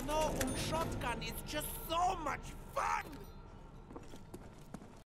You know, shotgun is just so much fun!